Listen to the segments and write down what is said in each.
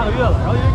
半个月了然后因为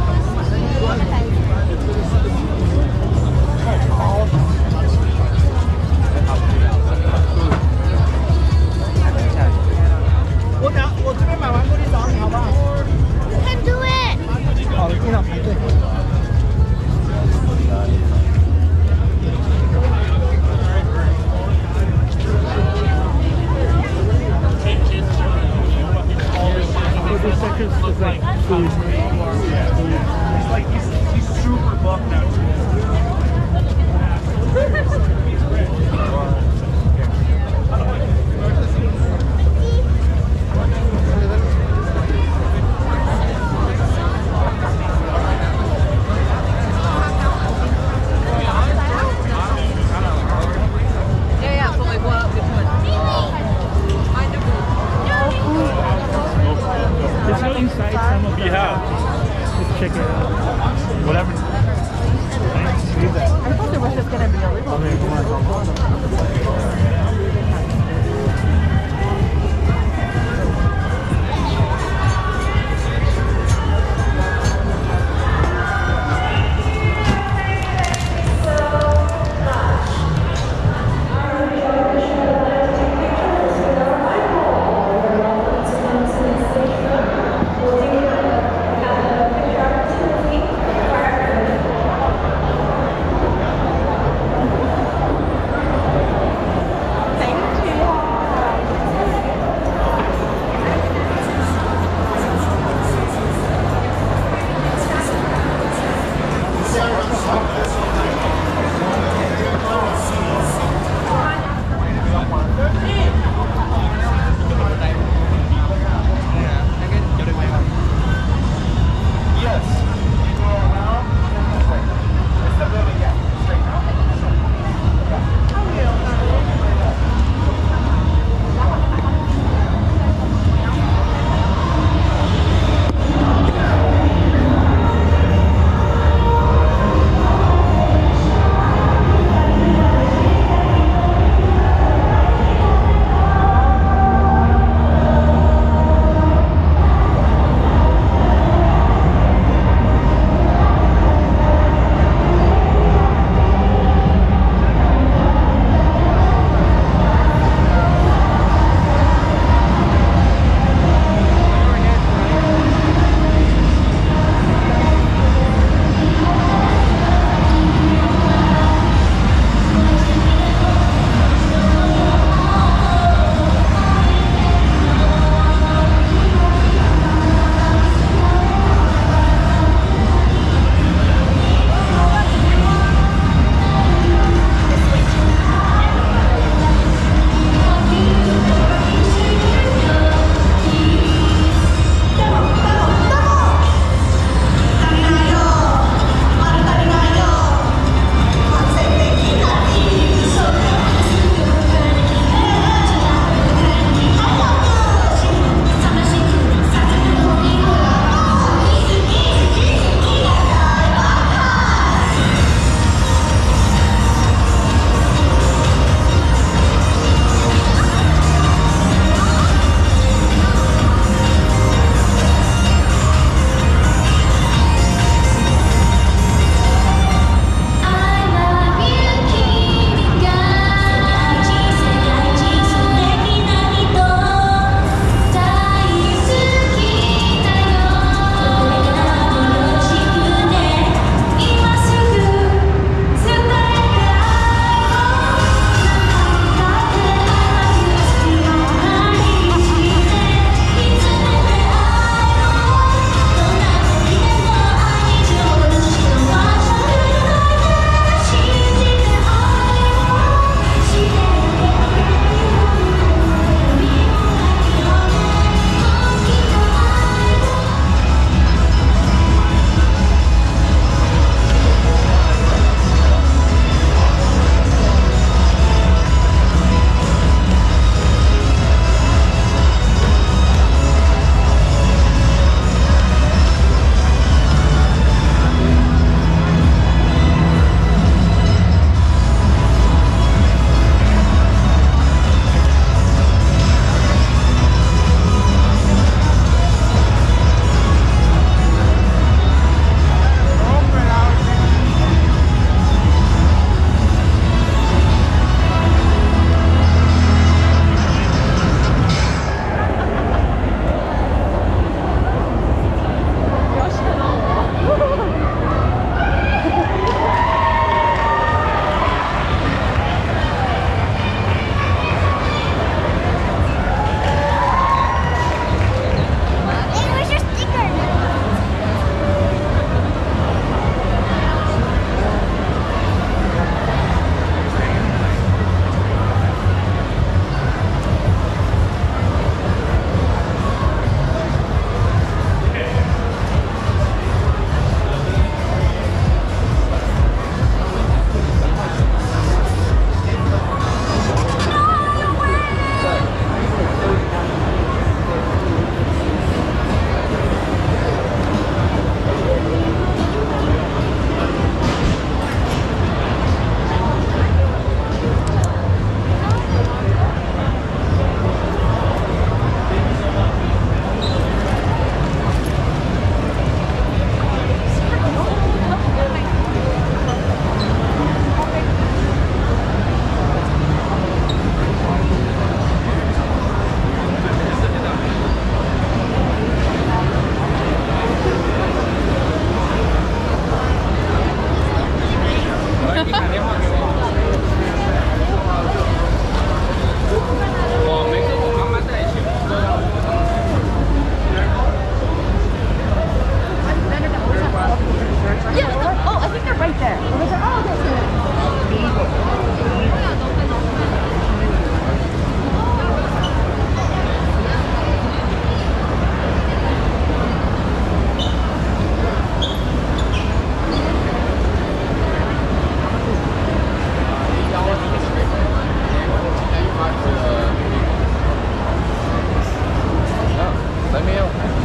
来面向我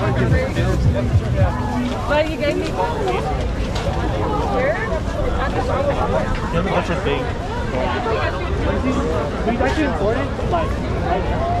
But you gave me Let me touch your thing. But it's actually important, like, like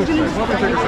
Анджелес.